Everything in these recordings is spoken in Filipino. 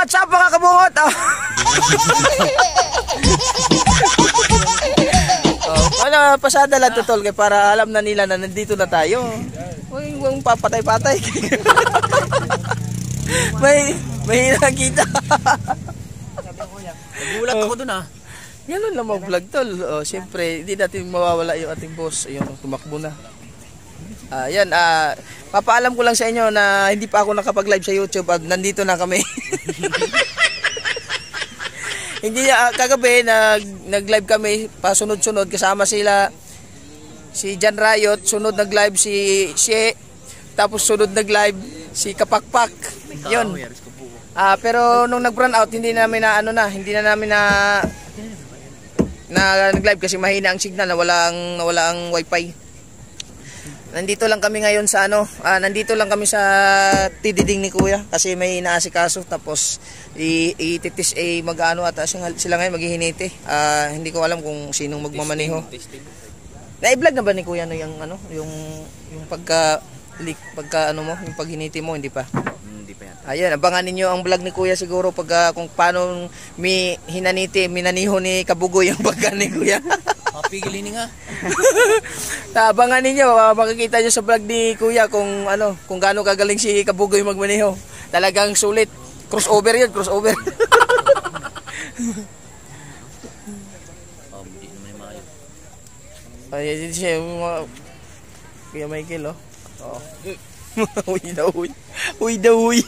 what's up mga kabungot? Oh. oh, ano, pasada lang to tol para alam na nila na nandito na tayo. Huwag huwag papatay-patay. may may nakita. Nagulat ako dun ah. Ganun lang mag-vlog tol. Oh, siyempre, hindi natin mawawala yung ating boss. Ayun, tumakbo na. Ah, yan, ah, papaalam ko lang sa inyo na hindi pa ako nakapag-live sa YouTube at nandito na kami. hindi ah, kagabi nag nag-live kami pasunod-sunod kasama sila si Jan Riot, sunod nag-live si She, tapos sunod nag-live si Kapakpak. Yun. Ah, pero nung nag-run out, hindi namin na ano na, hindi na namin na na nag-live kasi mahina ang signal, nawala ang nawala ang wifi. Nandito lang kami ngayon sa ano, ah, nandito lang kami sa tididing ni Kuya kasi may inaasikaso tapos ititis eh mag-ano at sila, sila ngayon maghihinite. Ah, hindi ko alam kung sinong magmamaneho. Na-vlog na ba ni Kuya no yung ano, yung yung pagka leak, pagka ano mo, yung paghiniti mo, hindi pa. Hindi pa yan. Ayun, abangan ninyo ang vlog ni Kuya siguro pag ah, kung paano mi hinaniti, minaniho ni Kabugoy ang pagka ni Kuya. Mapigil ini nga. Abangan ninyo, ah, makikita nyo sa vlog ni Kuya kung ano, kung gaano kagaling si Kabugoy magmaneho. Talagang sulit. Crossover yun, crossover. Oh, hindi naman yung maayo. Ay, siya yung mga... Kuya Michael, oh. Oh. uy na uy. Uy na uy.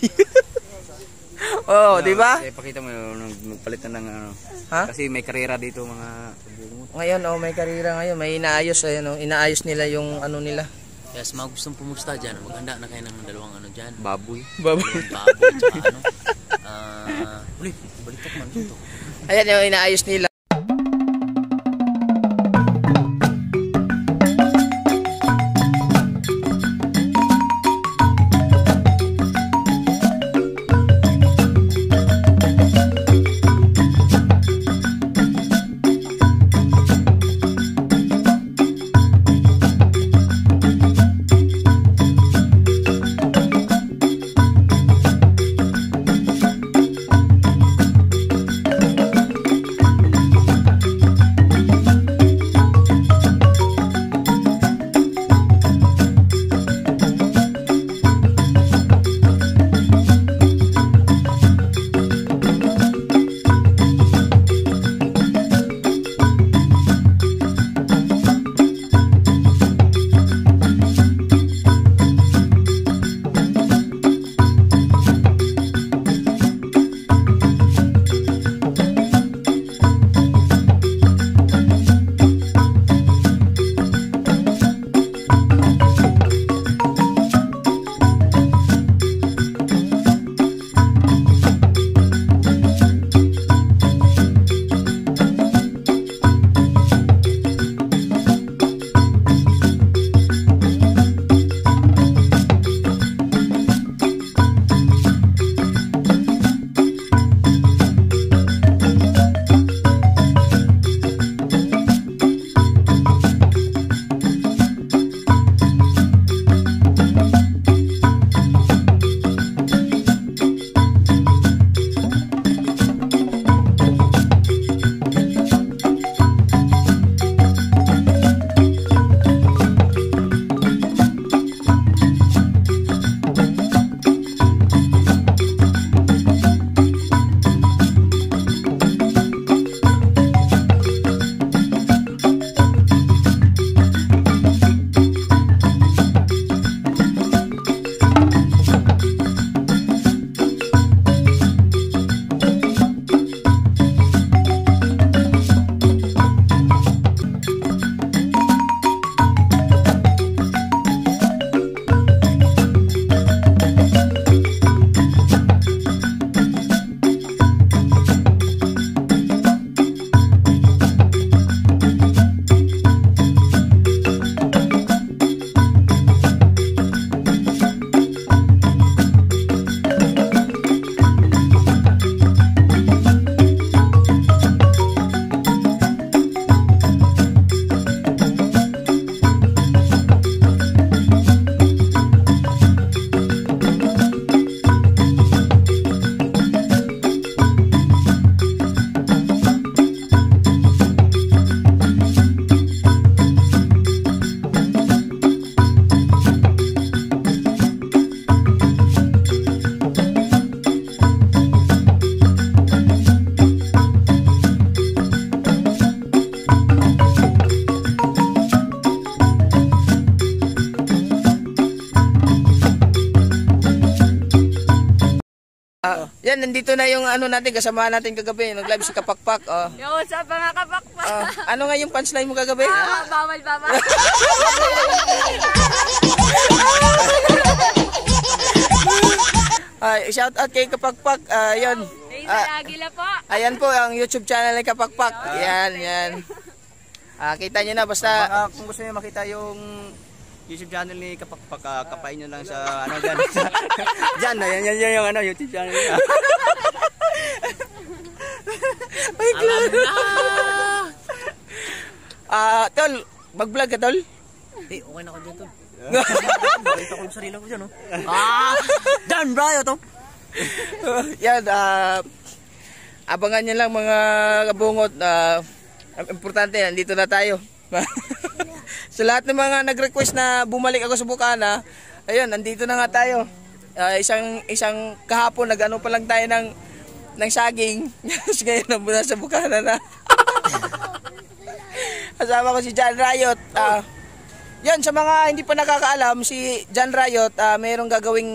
Oh, di ba? Eh, pakita mo yung magpalit na ng ano. Ha? Kasi may karera dito mga. Ngayon, oh, may karira ngayon. May inaayos, ayun, oh. Inaayos nila yung ano nila. Kaya sa mga gustong pumusta dyan, maghanda na kayo ng dalawang ano dyan. Baboy. Baboy. Baboy, tsaka ano. Ah, ulit, balitok man dito. Ayan yung inaayos nila. Yan, nandito na yung ano natin, kasama natin kagabi. Nag-live si Kapakpak. Oh. Yo, what's up mga kapakpak? Ah, ano nga yung punchline mo kagabi? Ah, bawal, bawal. Ay, shout out kay Kapakpak. Ah, yun. Hey, Ah, po. ayan po ang YouTube channel ni Kapakpak. Yan, yan. Ah, kita nyo na basta Baka kung gusto niyo makita yung YouTube channel ni Kapakpak, uh, kapain nyo lang sa ano dyan. Sa, dyan, yan, yan, yan, yung ano, YouTube channel niya. Ay, Alam na! Ah, tol, mag-vlog ka tol? Eh, okay na ako dyan, tol. Nakita ko yung sarili ko dyan, oh. Ah! Dan, brayo to! yan, ah, abangan nyo lang mga kabungot. ang importante, nandito na tayo. Sa lahat ng mga nag-request na bumalik ako sa Bukana, ayun, nandito na nga tayo. Ah, isang isang kahapon nag-ano pa lang tayo ng ng saging. Tapos ngayon na sa Bukana na. Kasama ko si John Riot. Ah, yan, sa mga hindi pa nakakaalam, si John Riot, ah, mayroong gagawing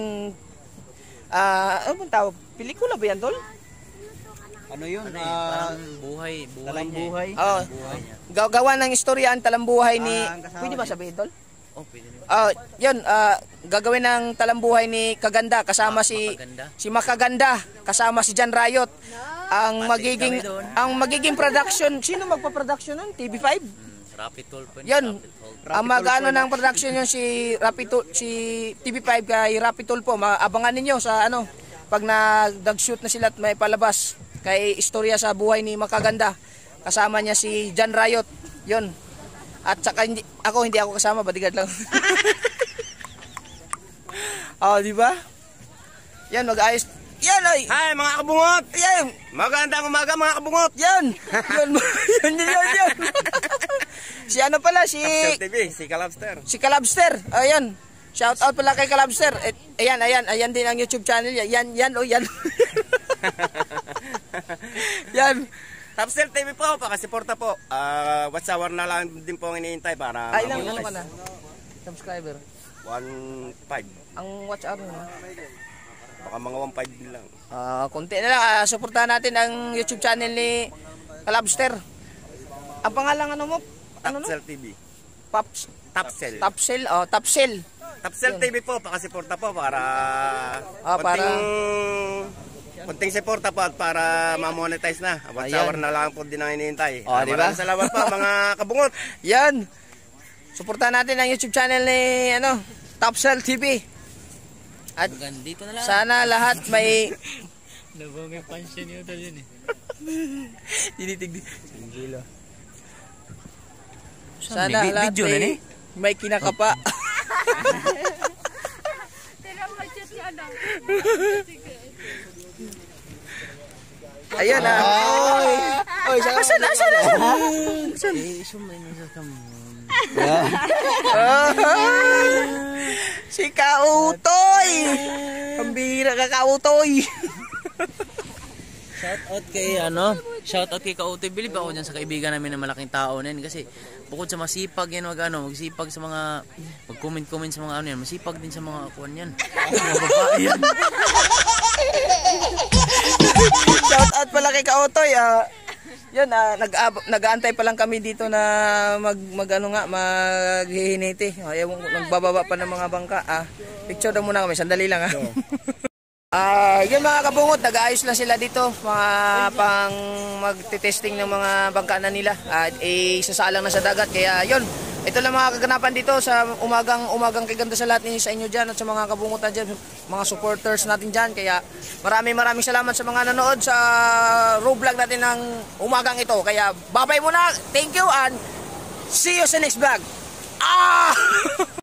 Ah, ano bang tawag? Pelikula ba yan, tol? Ano yun? Ano eh, ah, parang buhay, buhay Talang niya eh. buhay. Niya. Gaw- gawa ng istorya ang talambuhay ni... Ah, ang kasama Pwede ba sabihin, tol? Oh, pwede naman. Ah, yun, ah, gagawin ng talambuhay ni Kaganda kasama si Makaganda. si Makaganda kasama si Jan Riot. Ang magiging kami doon. ang magiging production, sino magpa-production nun? TV5? Hmm, Rapid toll po. Yan. Toll. Ang mag-ano ng production yun si Rapid si TV5 kay Rapid Tool po. Maabangan ninyo sa ano pag nag-shoot na sila at may palabas kay istorya sa buhay ni Makaganda. Kasama niya si Jan Riot. Yon. At saka hindi, ako hindi ako kasama, bodyguard lang. oh, di ba? Yan, mag-ayos. Yan, ay. Hi mga kabungot! Yan. Magandang umaga mga kabungot! Yan. Yan, yan, yan, yan, yan. si ano pala, si... TV, si Kalabster. Si Kalabster. Ayan. Shout out pala kay Kalabster. Ayan, ayan, ayan din ang YouTube channel niya. Yan, yan, oh, yan. yan. Tapsel TV po, pakasuporta po. Ah, watch hour na lang din po ang iniintay para Ay, ilang ano ka na? Subscriber. 1.5. Ang watch hour mo. Baka mga 1.5 din lang. Ah, konti na lang. Ah, suportahan natin ang YouTube channel ni Kalabster. Ang pangalan ano mo? Ano no? Tapsel TV. Pops. Tapsel. Tapsel. Oh, Tapsel. Tapsel TV po, pakasuporta po para Ah, para- konting konting suporta po at para ma-monetize na. Watch Ayan. hour na lang po din ang iniintay. Oh, Ah, di ba? Maraming salamat po mga kabungot. Yan. Suportahan natin ang YouTube channel ni ano, Tapsel TV. At dito na lang. sana lahat may Nabangay pansya niyo tol yun eh. Singilo. Sana May vi- lahat video na may, ni? may kinakapa. Tira mo chat si ano. Ayan ah. Oy. Oy, saan saan saan Eh, sumay na sa kam. Si Kautoy. Ang bihira ka Kautoy. Shout out kay ano, shout out kay Kautoy. Bilib ako dyan sa kaibigan namin na malaking tao na yan kasi bukod sa masipag yan wag ano, magsipag sa mga mag-comment-comment sa mga ano yan, masipag din sa mga kuan yan. Mga babae yan. Shout out pala kay Kautoy. Ah. Yan ah, nag nag-aantay pa lang kami dito na mag, mag ano nga maghihiniti. Ayaw nagbababa pa ng mga bangka. Ah, picture daw muna kami, sandali lang ah. Ah, yun mga kabungot, nag-aayos lang sila dito, mga pang magte-testing ng mga bangka na nila. At eh, sasalang na sa dagat. Kaya yun, ito lang mga kaganapan dito sa umagang umagang kaganda sa lahat ninyo sa inyo dyan at sa mga kabungot na dyan, mga supporters natin dyan. Kaya maraming maraming salamat sa mga nanood sa vlog natin ng umagang ito. Kaya babay muna, thank you and see you sa next vlog. Ah!